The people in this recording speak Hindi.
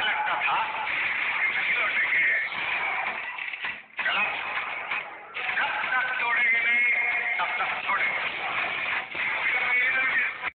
बालक का था।